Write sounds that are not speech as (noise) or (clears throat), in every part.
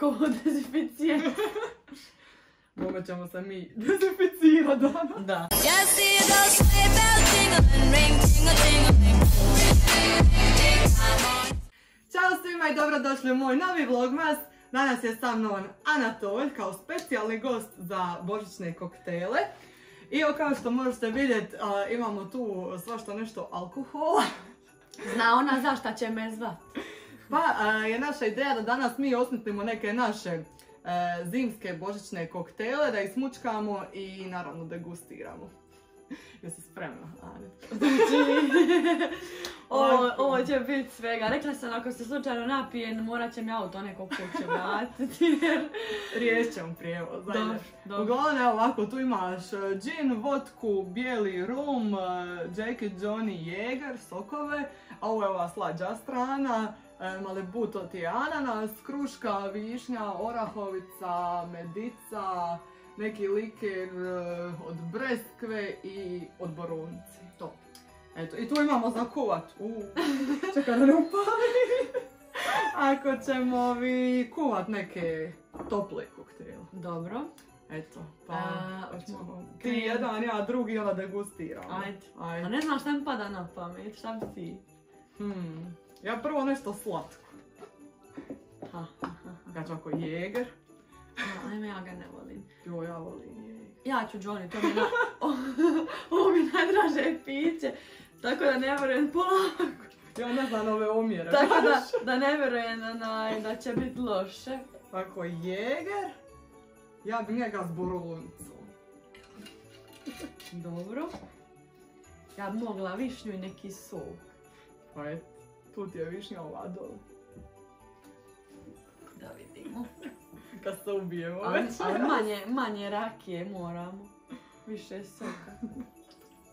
Ko (laughs) dezinficijent. Bome (laughs) ćemo se mi dezinficirati danas. Da. You see those sleigh bells jingling, ring, ting-a-ting-a-ling. Ćao svima i dobrodošli u moj novi vlogmas. Danas je sa mnom Anatolj kao specijalni gost za božićne koktele. I evo kao što možete vidjeti imamo tu svašta nešto alkohola. Zna ona zašta će me zvat. (laughs) Pa je naša ideja da danas mi osmislimo neke naše e, zimske božićne koktele, da ih smučkamo i naravno degustiramo. (laughs) Jesi spremna, Ani? (laughs) ovo, ovo će biti svega. Rekla sam ako se slučajno napijen morat će mi auto neko kuće vratiti. (laughs) jer- Riješit ćemo prijevoz. Uglavnom, evo ovako, tu imaš e, džin, vodku, bijeli rum, e, Jackie Johnny Jäger, sokove, a ovo je ova slađa strana, e, Malibu to ti je ananas, kruška, višnja, orahovica, medica, neki liker e, od breskve i od borunci. To. Eto, i tu imamo za kuvat. U, (laughs) čekaj da ne upali. (laughs) Ako ćemo vi kuvat neke tople koktele. Dobro. Eto, pa A, hoćemo ti jedan, ja drugi, onda degustiramo. Ajde. A Ajde. ne znam šta mi pada na pamet, šta bi ti? Hmm. Ja prvo nešto slatko. Ha, ha, ha, ha. Ja ću ako jeger. Ajme, ja ga ne volim. Jo, ja volim jeger. Ja ću Johnny, to mi je na... (laughs) Ovo mi je najdraže piće. Tako da ne vjerujem polako. Ja ne znam ove omjere. Tako da, da ne vjerujem da će biti loše. Ako jeger, ja bi njega s boruncom. Dobro. Ja bi mogla višnju i neki sok. Pa et, tu ti je višnja ova dole. Da vidimo. (laughs) Kad se ubijemo Ali, već. ali manje, manje rakije moramo. Više soka.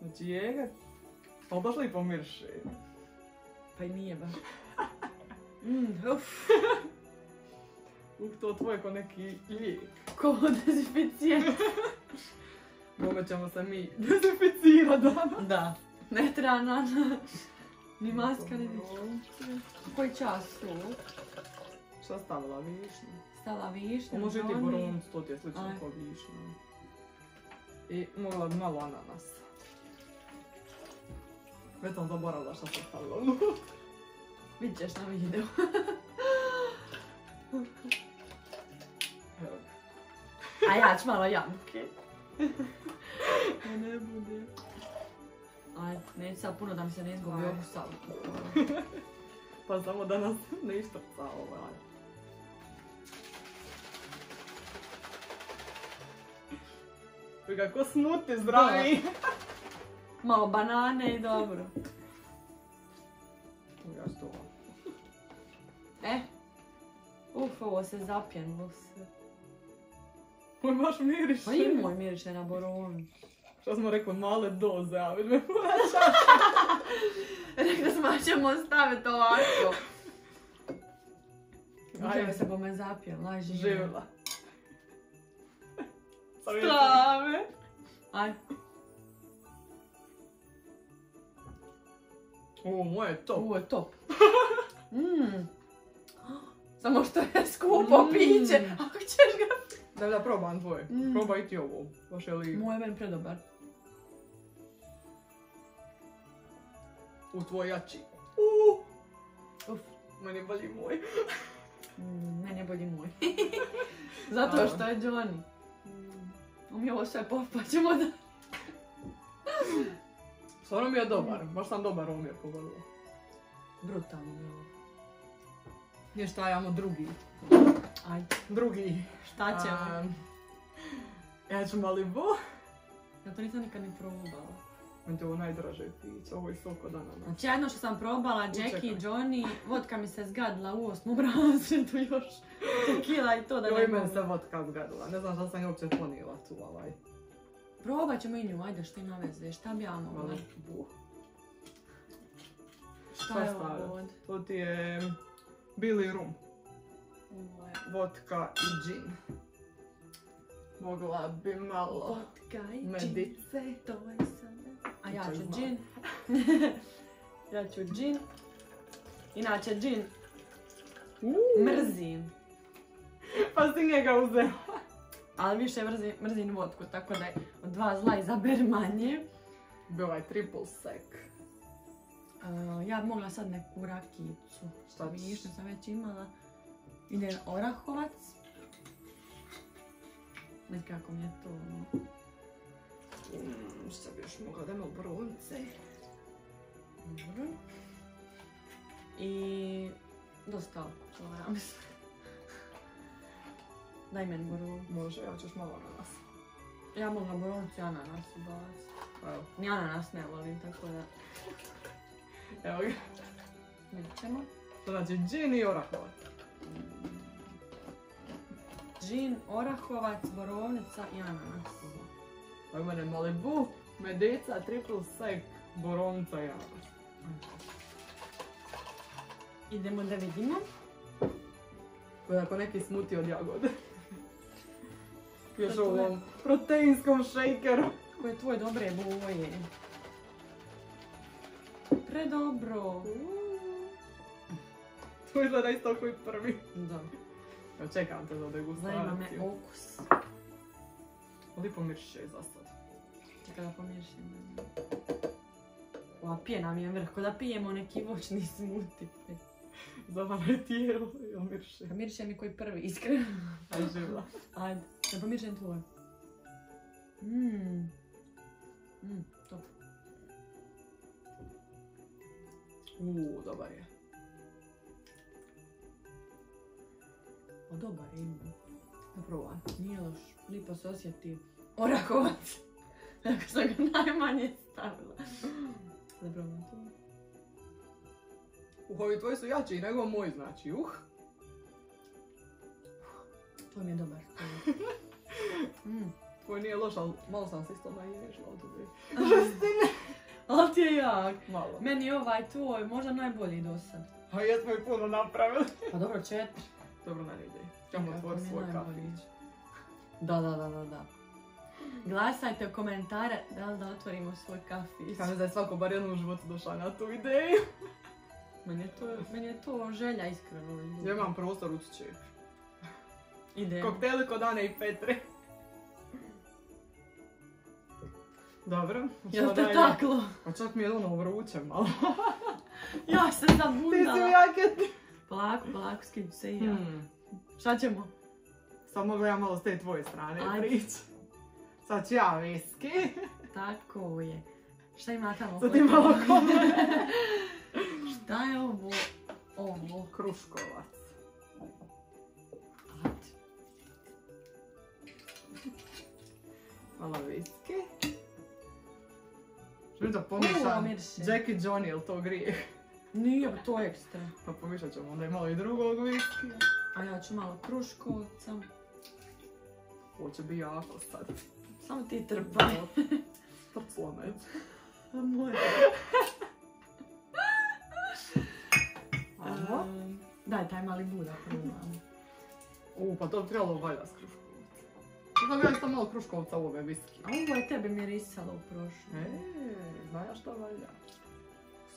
Znači jeger. Pa baš lipo mirši. Pa i nije baš. Mm, uf, (laughs) Uh, to tvoje ko neki lijek. ko dezinficijent. Bome (laughs) ćemo se mi dezinficirati danas. Da. Ne treba ni maska ni. Koji čas su? Šta stavila višnju? Stala višnja, Može ti borunc, to ti je slično kao višnja. I mogla bi malo ananas. Već sam zaboravila šta sam stavila (laughs) unutra. Vidit ćeš na videu. Ga. A ja ću malo jabuke. Da (laughs) ne bude. Ajde, neću sad puno da mi se ne izgubi ovu salku. (laughs) Pa samo (laughs) da nas ne ištrca ovaj. Vi kako snuti zdravi. Malo banane i dobro. (laughs) Ja što. E. Uf, ovo se zapjenilo sve. Moj baš miriše. Pa i moj miriše na boronu. Što smo rekli, male doze, a vidi me (laughs) Rekli smo ćemo staviti ovako. Ajde. Se bome zapjen, aj živjela. živjela. Strave. Aj. O, moje je to. Ovo je top. (laughs) Mm. (gasps) Samo što je skupo Mm. piće. Ako ćeš ga... Da, da, probam tvoje. Mm. Probaj ti ovo. Baš je li Moj je meni predobar. U tvoj jači. Uh, Uf. meni bolji moj. Mm, meni je bolji moj. (laughs) Zato što je Johnny. Mm. Mi ovo sve pa ćemo da... Stvarno mi je dobar. Baš sam dobar omjer pogodila. Brutalno je ovo. I šta imamo drugi? Ajde, Drugi. šta ćemo? Ja ću Malibu. Ja to nisam nikad ni probala. Je ovo najdraže piće. Ovo je sok od ananas. Znači jedno što sam probala, Jackie. Johnny, vodka mi se zgadila u osmom razredu (laughs) još. Tequila i to da Joj, ne meni mogu. se vodka zgadila. Ne znam šta sam je uopće ponijela tu ovaj. Probat ćemo i nju, ajde što ima veze, šta bi ja mogla? Malibu. Šta Šta je ovo? od- To ti je bili rum. Ovo je Vodka i džin. Mogla bi malo vodka i džin. To je. A ja je ću džin. (laughs) ja ću džin. Inače džin mrzim. (laughs) Pa si njega uzeo. (laughs) Ali više mrzim, mrzim vodku, tako da od dva zla izaberi manje. Bio ovaj triple sec. Uh, ja bi mogla sad neku rakijicu. Šta ćeš? Višnju sam već imala. Ide orahovac. Nekako mi je to ono... Mm, šta bi još mogla da ima bronce? Dobro. I... Dosta alkohola, ja mislim. Daj meni borovnicu. Može, ja još malo ananas. Ja mogla i ananas ubaciti. Evo, Ni ananas ne volim, tako da evo ga. vidjet ćemo. To znači džin i orahovac. Džin, orahovac, borovnica i ananas. Ovo mene Malibu, medica, triple sec, borovnica i ananas. Idemo da vidimo. To je ako neki smuti od jagode. (laughs) Još u ovom proteinskom šejkeru. Koje je tvoje dobre boje. Predobro. To izgleda isto koji prvi. Da. Ja čekam te za Zanima me degustaciju. okus. Lipo miriše za sad. Čekaj da pomiješam. Ova pjena mi je vrh, da pijemo neki voćni smuti. (laughs) Za je tijelo, jel miriše? Ka miriše mi koji prvi, iskreno. (laughs) Aj živla. Ajde, da pomiješam tvoj. Mmm. Mmm, top. Uuu, dobar je. O, dobar je. Da probam. Nije loš. Lipo se osjeti. Orahovac. (laughs) Tako sam ga najmanje stavila. Probam to. Uh, ovi tvoji su jači nego moji, znači, uh. To mi je dobar. (laughs) Mm. Tvoj nije loš, ali malo sam se isto naježila od ove. (laughs) Ali ti je jak. Malo. Meni je ovaj tvoj možda najbolji do sad. A jesmo i puno napravili. Pa dobro, četiri. Dobro, ne ide. Ćemo otvoriti svoj kafić. Da, da, da, da, da. Glasajte u komentare da li da otvorimo svoj kafić. Kažem da je svako bar jednom u životu došao na tu ideju. (laughs) Meni je to, meni je to želja iskreno. Ja imam prostor u čep. Ide. Kokteli kod Ane i Petre. Dobro. Jel te taklo? Pa čak mi je ono vruće malo. (laughs) Ja se Ti si zabundala. mi jaket. Polako, polako, skiću se i ja. Hmm. Šta ćemo? Sad mogu ja malo s te tvoje strane Ajde. Prići. Sad ću ja viski. (laughs) Tako je. Šta ima tamo? Sad ti kod malo tebe? kome. (laughs) Šta je ovo? Ovo. Kruškovac. Malo viski. Želim da pomišam miriše. Jack i Johnny, jel to grijeh? Nije, to je ekstra. Pa pomišat ćemo onda i malo i drugog viskija. A ja ću malo kruškovca. Ovo će bi jako sad. Samo ti trpaj. Prclo (laughs) me. Moje. Ajmo. Ehm, Daj, taj mali buda probam. U, pa to bi trebalo valja s kruškovca. Znam ja isto malo kruškovca u ove viskije. A ovo je tebe mirisalo u prošlu. E, znaš šta valja?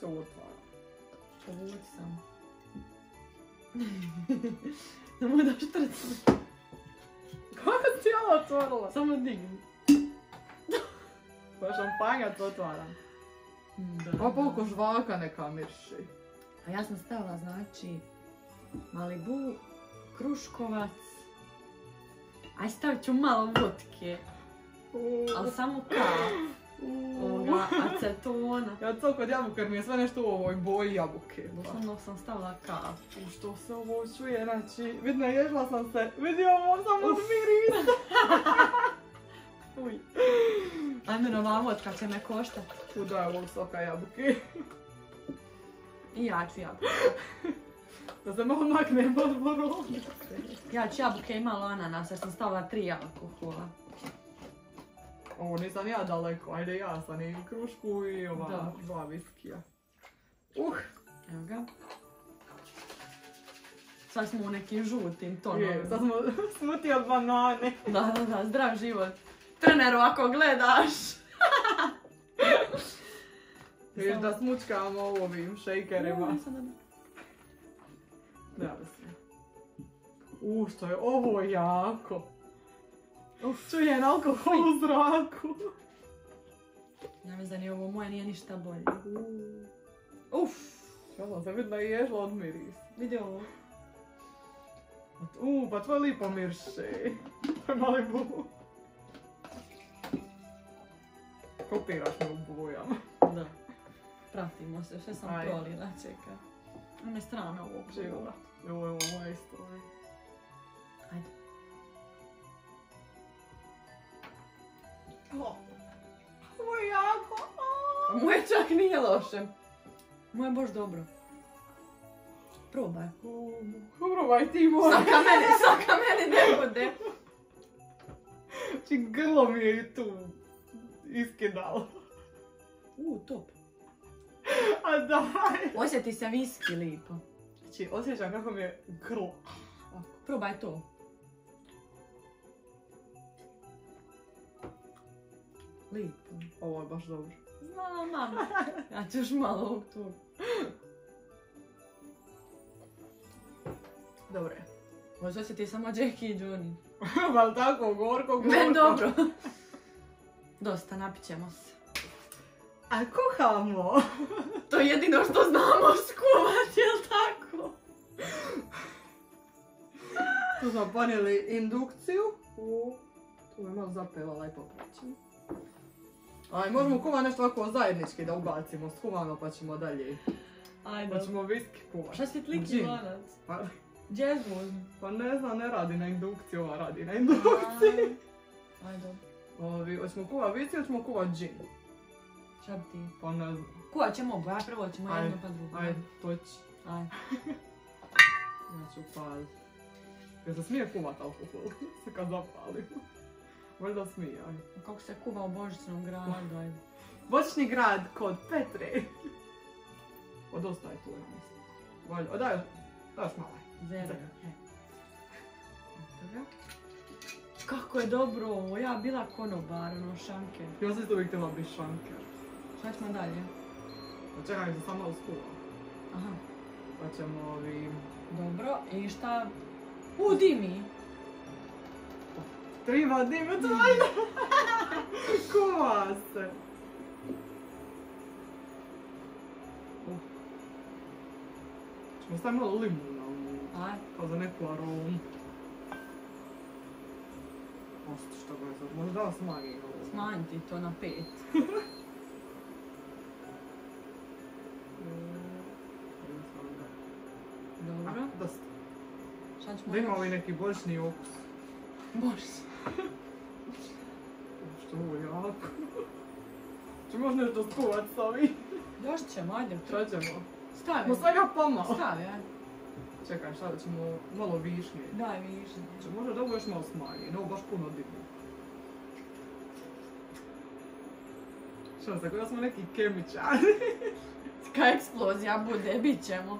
Se otvara. Povuci sam. (laughs) Da štrcam. Kako ti je ovo otvorila? Samo digni. Pa šampanjac otvaram. Da. Pa koliko žvaka neka mirši. A ja sam stavila znači Malibu, Kruškovac. Aj stavit ću malo vodke, ali samo kap ovoga acetona. Ja to kod jabuke jer mi je sve nešto u ovoj boji jabuke. Doslovno sam stavila kap. U što se ovo čuje, znači, vidno ježila sam se, vidi ovo sam od mirisa. (laughs) Uj. Ajme ova vodka će me koštat. Daje ovog soka jabuke. I ja ću jabuke. Da se malo maknem od. Ja ću jabuke i malo ananasa sam stavila tri alkohola. Ovo nisam ja daleko, ajde ja sam i krušku i ova Da. dva viskija. Uh, Evo ga. Sad smo u nekim žutim je, tonovima. sad smo (laughs) smuti od banane. Da, da, da, zdrav život. Treneru, ako gledaš. (laughs) Viš da smučkamo ovim šejkerima. Da- se. U, što je ovo jako. Čujem alkohol u zraku. Ja mislim da ni ovo moje nije ništa bolje. Uf, Ja sam se vidno i ješla od miris. vidi ovo. U, pa tvoj lipo mirše. Mali bu. Kopiraš me u bojama. Da. Pratimo se, sve sam Ajde. prolila, čekaj. Je strana ovog Živjela. Ovo je ovo moja istorija. Ajde. O, Ovo je jako. Moje čak nije loše. Moje je baš dobro. Probaj. Probaj ti moj. Saka meni, saka meni ne bude. Znači grlo mi je i tu iskidalo. U, top. A daj. Osjeti se viski lipo. Znači osjećam kako mi je grlo. Probaj to. Lipo. Ovo je baš dobro. Znam, mama. Ja ću još malo ovog tu. Dobro je. Možda osjeti samo Jackie i Johnny. (laughs) Val tako, gorko, gorko. Men dobro. Dosta, napit ćemo se. A kuhamo. (laughs) To je jedino što znamo skuvat, jel tako? Tu smo ponijeli indukciju. U, tu je malo zapevala i popraćemo. Aj, možemo kuva nešto ovako zajednički da ubacimo. Skuvano pa ćemo dalje. Ajde. Pa ćemo viski kuvat. Šta si tliki lanac? Pa, uzmi? pa ne znam, ne radi na indukciji, ova radi na indukciji. Ajde. Ovi, hoćemo kuvat viski, hoćemo kuvat džin. Šta bi ti? Pa ne znam. Kuva ćemo oboje, a prvo ćemo jedno pa drugo. Ajde, to će. Ajde. (laughs) Ja ću palit. Jel se smije kuvat alkohol? (laughs) Se kad zapalim. (laughs) Valjda smije, ajde. Kako se kuva u Božićnom gradu, ajde. Bočni grad kod Petre. O, dosta je tu, ja mislim. Valjda, o, daj, daj još malo. Zero. Zero. Kako je dobro ovo, ja bila konobar, ono šanke. Ja sam isto uvijek htjela biti šanker. Šta ćemo dalje? Pa čekaj, se samo uskuva. Aha, Pa ćemo ovi... dobro. I šta? U, dimi! Treba dime tvojno! (laughs) Kuva se! Uh. Staviti malo limuna. Aj, Kao za neku aromu. Osti što ga sad, možda da smanjim ovo. smanji ti to na pet. (laughs) Dobro. A, dosta. Šta ćemo Da ima ovaj neki boljšni okus. Bože. Što ovo je jako. Če možeš nešto skuvat s ovim? Još ćemo, ajde. Šta ćemo? Stavi. Mo svega pomalo. Stavi, ajde. Čekaj, šta da ćemo malo višnje. Daj više. Če možda da ovo još malo smanji, no baš puno dimu. Šta se, koja smo neki kemičari. (laughs) Kad eksplozija bude, bit ćemo.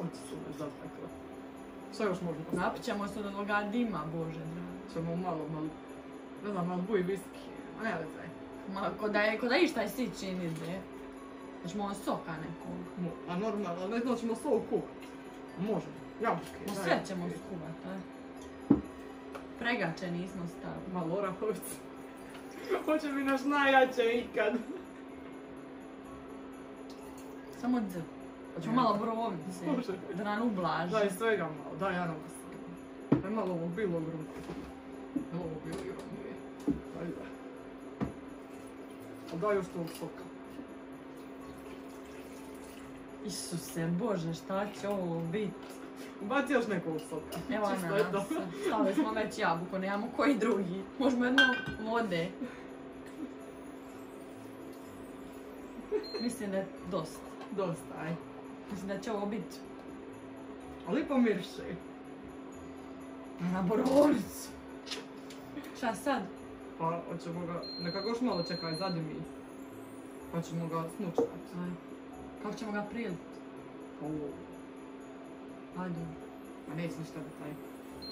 Oči su me zatakle. Šta još možemo postaviti? Napit ćemo se od ovoga dima, bože dragi. Ćemo malo, malo, ne znam, malo buji viski. A ne veze. Ma, ko da je, ko da išta si čini ide. Ovo soka nekog. A normalno, ne znam ćemo sok kuvat. Možemo. Jabuke. Ma sve ćemo skuvat, aj. Pregače nismo stavili. Malo orahovice. Hoće mi naš najjače ikad. Samo dz. Hoćemo malo borovice. Može. Da nam ublaži. Daj svega malo, daj ja nam Daj malo ovog bilog ruma. Malo ovog bilog. Daj da. A daj još tog soka. Isuse, bože, šta će ovo biti? Ubaci još nekog soka. Evo ananas. Stavili smo već jabuku, nemamo koji drugi. Možemo jedno vode. Mislim da je dosta. Dosta, aj. Mislim da će ovo biti Ali pomirši. na borovnicu. Šta sad? Pa, hoćemo ga, nekako još malo čekaj, zadimi. Pa ćemo ga smučkati. Aj. Kako ćemo ga prilit? Pa uuu. Ajde. Pa Ma znam šta da taj.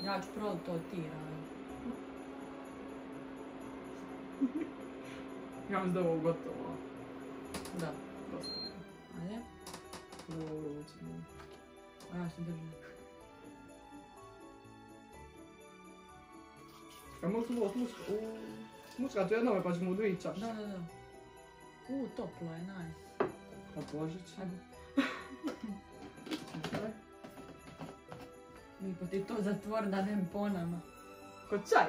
Ja ću prolit to ti, radi. ja mislim da ovo gotovo. Da. Dosta. Ajde. Uuu, ćemo. A ja se držim. Ja možeš ovo smučka, uuu. Smučka jednome pa ćemo u dvije čaše. Da, da, da. Uuu, toplo je, najs. Pa Božić. Okej. Lipo ti to zatvor da nem po nama. Ko čaj.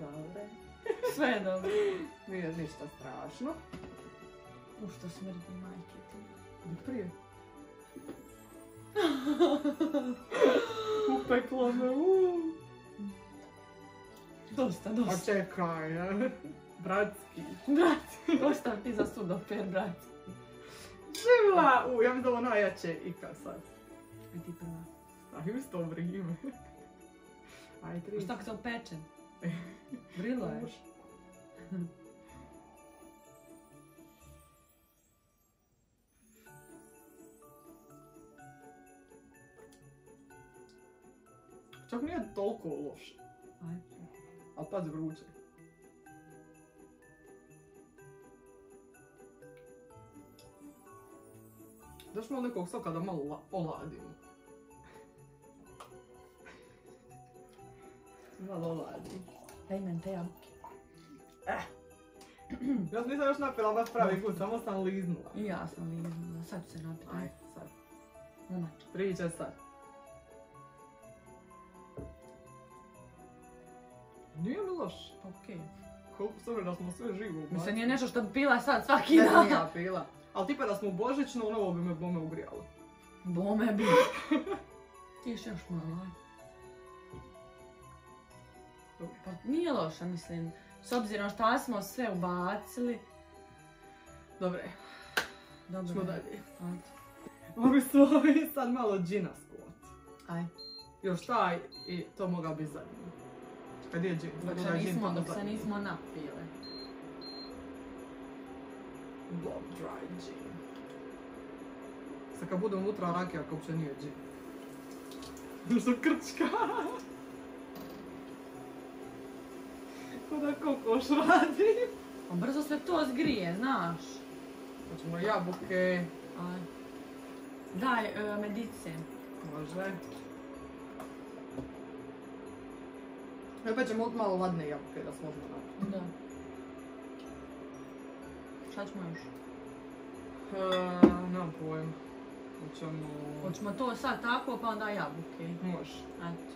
Dobre. (laughs) Sve je dobro. Nije ništa strašno. U što smrdi majke ti. Prije. (laughs) Upeklo me, uuu. Dosta, A dosta. čekaj, bratski. Brat, (laughs) ostav ti za sudoper, brat. Živla! U, ja mi da ovo najjače ikad sad. Aj ti prva. A isto vrijeme. (laughs) Aj, tri. Šta ako se opečen? (laughs) Vrilo je. Čak nije toliko loše. Aj. Ali pazi vruće. Malo nekog soka da malo la- oladimo. Malo oladi. Daj men te jabuke. (clears throat) Ja nisam još napila baš pravi gut, samo sam liznula. I ja sam liznula, sad se napiti. Aj, sad. momač. Priče sad. Nije mi loš. Okej. Koliko super da smo sve živo ubacili. Mislim, nije nešto što bi pila sad svaki Ne, dan. nije ja pila. Ali tipa da smo u Božićnu, ono bi me bome ugrijalo. Bome bi. (laughs) Ti još još malo. Pa nije loše, mislim. S obzirom šta smo sve ubacili. Dobre, Dobro. je. dalje. Ajde. Mogli smo ovi sad malo džina skuvati. Aj. Još taj i to mogao biti zadnji. Kad je džin? Dok se nismo, dok se nismo napile. Blow dry gin. Sad kad bude unutra rakija, ako uopće nije gin. (laughs) Što krčka. Ko da kokoš radi. A brzo se to zgrije, znaš. Hoćemo jabuke. Aj. Daj, e, medice. Može. E pa ćemo malo ladne jabuke da smo znali. Da. Šta ćemo još? E, nemam pojma. Hoćemo... Hoćemo to sad tako, pa onda jabuke. Može. Eto.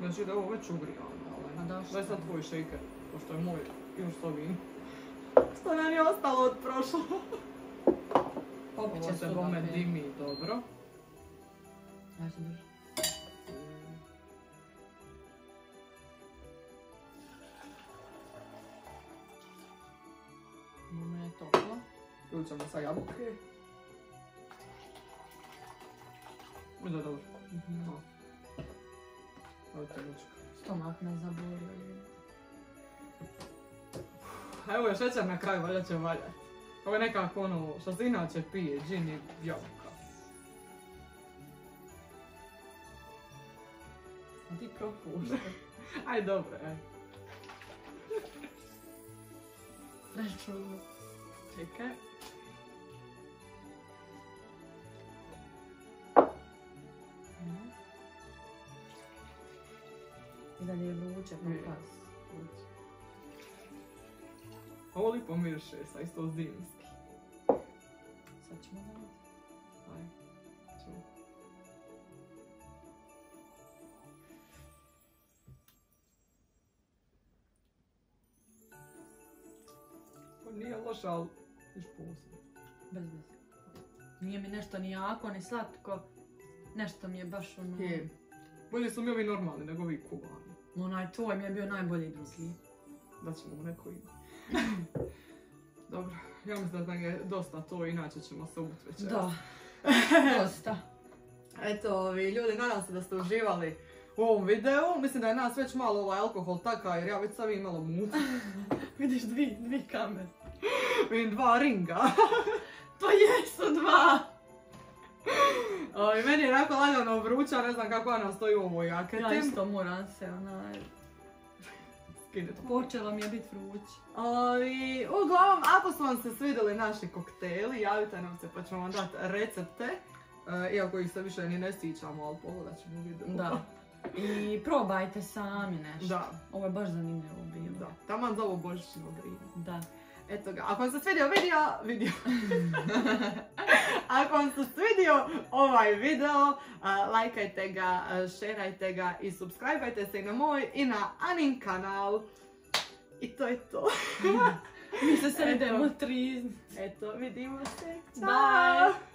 Znači da je ovo već ugrijano, ali... A da, šta? Daj sad tvoj shaker, pošto je moj još s ovim. Što nam je ostalo od prošlog? Popit Ovo će se bome opet. dimi dobro. Aj se Sa jabuke. Mislim da dobro. Mhm. No. Evo te ručka. Stomak me zabolio. A evo je šećer na kraju, valjda će valjati. Ovo je nekako ono što se inače pije, džin i jabuka. A ti propušta. (laughs) Aj dobro, aj. Prečudno. Čekaj. Vruće, pa Je. pas. Ovo lipo mirše, sa isto zimski. Sad ćemo da Aj. Ču. Pa nije loše, ali još posebno. Bez veze. Nije mi nešto ni jako, ni slatko. Nešto mi je baš ono... Je. Bolje su mi ovi normalni nego ovi kuvani. Onaj tvoj mi je bio najbolji drugi. Da ćemo mu neko ime. (laughs) Dobro, ja mislim da je dosta to, inače ćemo se ubiti večeras. Da. (laughs) Dosta. Eto, ovi ljudi, nadam se da ste uživali u ovom videu. Mislim da je nas već malo ovaj alkohol taka jer ja već sam imala mucu. (laughs) Vidiš dvi, dvi kamere. Vidim dva ringa. To jesu dva! Ovi, meni je onako lagano vruća, ne znam kako ona stoji u ovoj jaketi. Ja isto moram se onaj... Skinuti. Počelo mi je biti vruće. Ovi, uglavnom, ako su vam se svidjeli naši kokteli, javite nam se pa ćemo vam dati recepte. E, iako ih se više ni ne sjećamo, ali pogledat ćemo video. Da. I probajte sami nešto. Da, Ovo je baš zanimljivo bilo. da. Taman za ovo božićno vrijeme. Da. Eto ga, ako vam se svidio video, video. (laughs) ako vam se svidio ovaj video, a, lajkajte ga, a, šerajte ga i subscribeajte se i na moj i na Anin kanal. I to je to. (laughs) Mi se sad idemo tri. Eto, vidimo se. Ćao! Bye.